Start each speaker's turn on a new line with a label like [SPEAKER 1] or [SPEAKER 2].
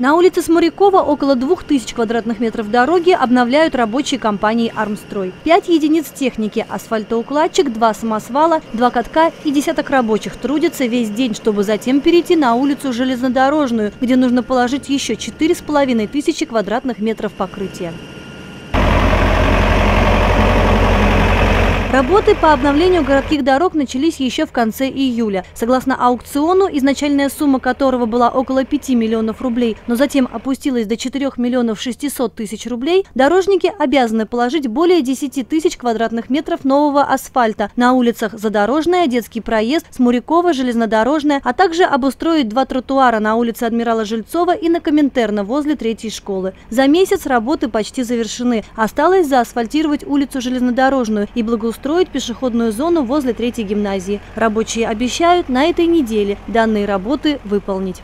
[SPEAKER 1] На улице Сморякова около 2000 квадратных метров дороги обновляют рабочие компании «Армстрой». Пять единиц техники, асфальтоукладчик, два самосвала, два катка и десяток рабочих трудятся весь день, чтобы затем перейти на улицу Железнодорожную, где нужно положить еще 4,5 тысячи квадратных метров покрытия. Работы по обновлению городских дорог начались еще в конце июля. Согласно аукциону, изначальная сумма которого была около 5 миллионов рублей, но затем опустилась до 4 миллионов 600 тысяч рублей, дорожники обязаны положить более 10 тысяч квадратных метров нового асфальта на улицах Задорожная, Детский проезд, Смурякова, Железнодорожная, а также обустроить два тротуара на улице Адмирала Жильцова и на Коминтерна возле третьей школы. За месяц работы почти завершены. Осталось заасфальтировать улицу Железнодорожную и благоустроить строить пешеходную зону возле третьей гимназии. Рабочие обещают на этой неделе данные работы выполнить.